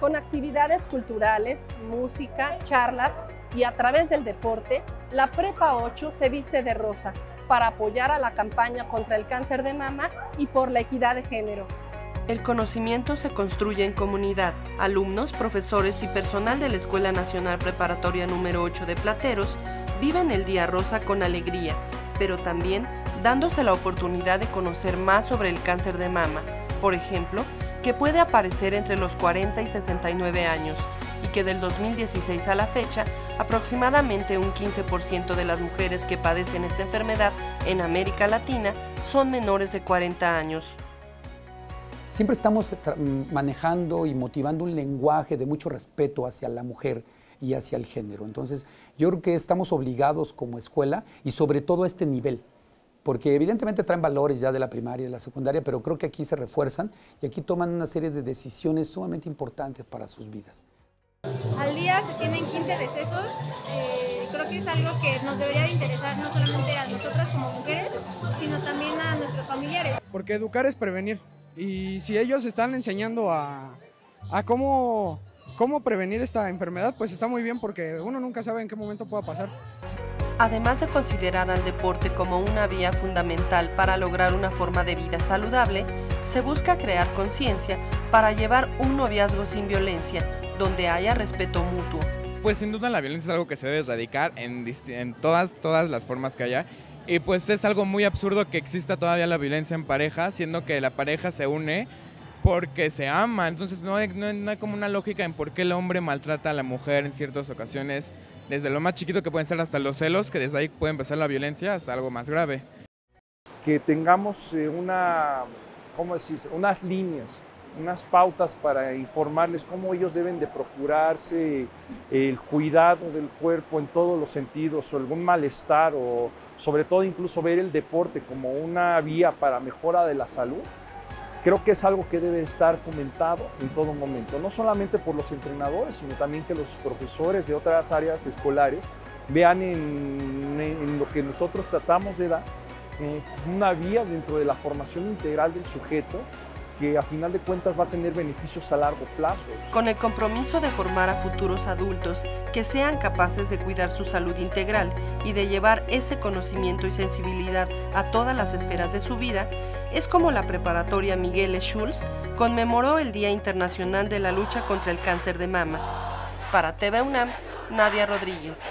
Con actividades culturales, música, charlas y a través del deporte, la Prepa 8 se viste de rosa para apoyar a la campaña contra el cáncer de mama y por la equidad de género. El conocimiento se construye en comunidad. Alumnos, profesores y personal de la Escuela Nacional Preparatoria número 8 de Plateros viven el Día Rosa con alegría, pero también dándose la oportunidad de conocer más sobre el cáncer de mama, por ejemplo, que puede aparecer entre los 40 y 69 años y que del 2016 a la fecha, aproximadamente un 15% de las mujeres que padecen esta enfermedad en América Latina son menores de 40 años. Siempre estamos manejando y motivando un lenguaje de mucho respeto hacia la mujer y hacia el género. Entonces, yo creo que estamos obligados como escuela y sobre todo a este nivel, porque evidentemente traen valores ya de la primaria y de la secundaria, pero creo que aquí se refuerzan y aquí toman una serie de decisiones sumamente importantes para sus vidas. Al día se tienen 15 decesos, eh, creo que es algo que nos debería de interesar no solamente a nosotras como mujeres, sino también a nuestros familiares. Porque educar es prevenir y si ellos están enseñando a, a cómo, cómo prevenir esta enfermedad, pues está muy bien porque uno nunca sabe en qué momento pueda pasar. Además de considerar al deporte como una vía fundamental para lograr una forma de vida saludable, se busca crear conciencia para llevar un noviazgo sin violencia, donde haya respeto mutuo. Pues sin duda la violencia es algo que se debe erradicar en, todas, todas las formas que haya. Y pues es algo muy absurdo que exista todavía la violencia en pareja, siendo que la pareja se une porque se ama. Entonces no hay, no hay como una lógica en por qué el hombre maltrata a la mujer en ciertas ocasiones desde lo más chiquito que pueden ser hasta los celos, que desde ahí puede empezar la violencia, hasta algo más grave. Que tengamos eh, una, ¿cómo decir? unas líneas, unas pautas para informarles cómo ellos deben de procurarse el cuidado del cuerpo en todos los sentidos o algún malestar o sobre todo incluso ver el deporte como una vía para mejora de la salud creo que es algo que debe estar fomentado en todo momento, no solamente por los entrenadores, sino también que los profesores de otras áreas escolares vean en, lo que nosotros tratamos de dar eh, una vía dentro de la formación integral del sujeto que a final de cuentas va a tener beneficios a largo plazo. Con el compromiso de formar a futuros adultos que sean capaces de cuidar su salud integral y de llevar ese conocimiento y sensibilidad a todas las esferas de su vida, es como la preparatoria Miguel e. Schulz conmemoró el Día Internacional de la Lucha contra el Cáncer de Mama. Para TV UNAM, Nadia Rodríguez.